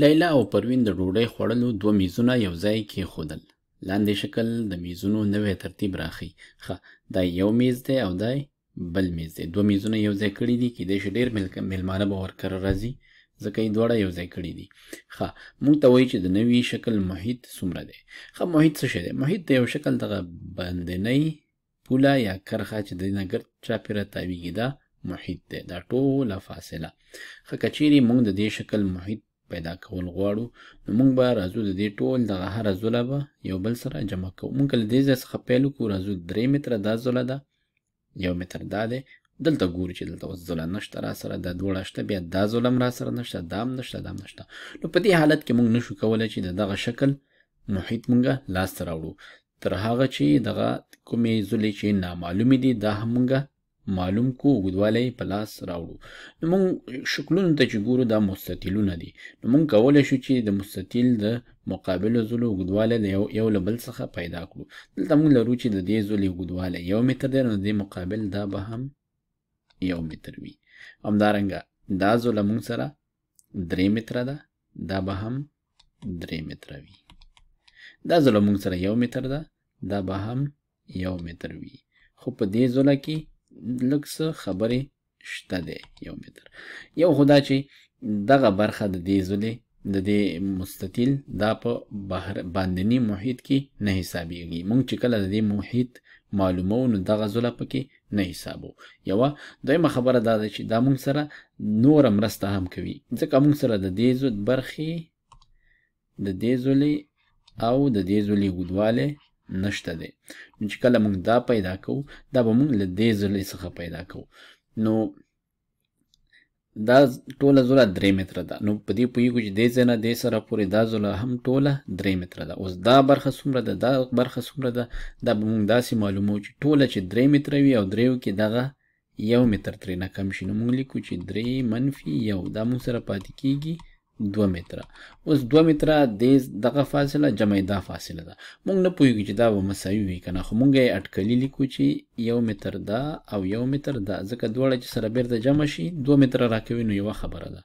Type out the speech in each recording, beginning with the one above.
لیلا او پروین د ډوډۍ خوړلو دوه میزونه یو ځای کېښودل. لاندې شکل د میزونو نوی ترتیب راښي. ښه، دا یو میز دی او دا بل میز دی. دوه میزونه یو ځای کړي دي، کېدای شي ډېر مېلمانه به ورکره راځي، ځکه یې دواړه یو ځای کړي دي. ښه، موږ ته وایي چې د نوي شکل محیط څومره دی. ښه، محیط څه شی دی؟ محیط د یو شکل دغه باندنۍ پوله یا کرښه چې د دې نه ګرد چاپېره تاویږي دا محیط دی دا ټوله فاصله خو که چیرې موږ د دې شکل محیط پیدا کول غواړو نو موږ به راځو د دې ټول دغه هره زوله به یو بل سره جمع کوو موږ له دې ځای څخه پیل وکړو راځو درې متره دا زوله ده یو متر دا دی دلته ګورو چې دلته اوس زوله نشته را سره دا دوړه شته بیا دا زوله هم را سره نشته دا هم نشته دا هم نشته نو په دې حالت کې موږ نشو کولی چې د دغه شکل محیط مونږه لاسته راوړو تر هغه چې دغه کومې زلې چې نامعلومې دي دا هم مونږه معلوم کو اوږدوالی په لاس راوړو نو مونږ شکلونو ته چې ګورو دا مستطیلونه دي نو مونږ کولی شو چې د مستطیل د مقابلو زلو اوږدوالی د یو یو له بل څخه پیدا کړو دلته مونږ لرو چې د دې زلې اوږدوالی یو متر دی نو د دې مقابل دا به هم یو متر وي همدارنګه دا زله مونږ سره درې متره ده دا به هم درې متره وي دا زله مونږ سره یو متر ده دا به هم یو متر وي خو په دې زله کې لږ څه خبرې شته دی یو متر یو خدا چې دغه برخه د دې زلې د دې مستطیل دا په بهر باندنی محیط کې نه حسابېږي مونږ چې کله د دې محیط معلومو نو دغه زله پکې نه حسابو یوه دویمه خبره دا ده چې دا مونږ سره نوره مرسته هم کوي ځکه مونږ سره د دې زود برخې د دې زولې او د دې زولې اوږدوالی نشته دی نو چې کله مونږ دا پیدا کوو دا به مونږ له دې زولې څخه پیدا کوو نو دا ټوله زوله درې متره ده نو په دې پوهېږو چې دې ځای نه دې سره پورې دا زوله هم ټوله درې متره ده اوس دا برخه څومره ده دا برخه څومره ده دا به مونږ داسې معلومو چې ټوله چې درې متره وي او درېو کې دغه یو متر ترې نه کم شي نو مونږ لیکو چې درې منفي یو دا مونږ سره پاتې کېږي دوه متره اوس دوه متره د دغه فاصله جمع دا فاصله ده مونږ نه پوهیږو چې دا به مساوي وي کنه خو مونږ یې اټکلي لیکو چې یو متر دا او یو متر دا ځکه دواړه چې سره بیرته جمع شي دوه متره راکوي نو یوه خبره ده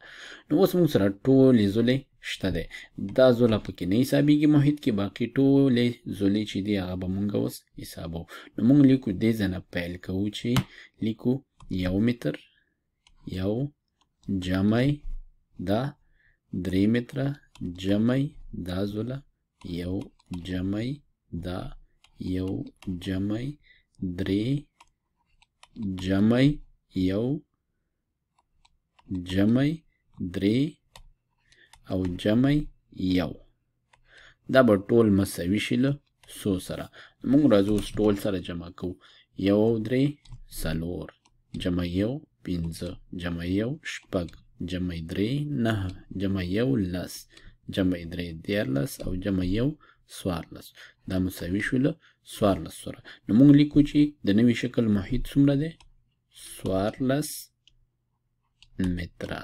نو اوس مونږ سره ټولې زولې شته دی دا زوله پکې نه حسابیږي محیط کې باقي ټولې زولې چې دي هغه به مونږ اوس حسابو نو مونږ لیکو دې ځای نه پیل کوو چې لیکو یو متر یو جمعی دا درې متره جمعی دا زوله یو جمعی دا یو جمعی درې جمعی یو جمعی درې او جمعی یو دا به ټول مساوي شي له څو سره موږ راځو اوس ټول سره جمع کوو یو او درې څلور جمع یو پنځه جمع یو شپږ جمع درې نهه جمع یو لس جمع درې دیارلس او جمع یو څوارلس دا مساوي شو له څوارلس سره نو موږ لیکو چې د نوي شکل محیط څومره دی څوارلس متره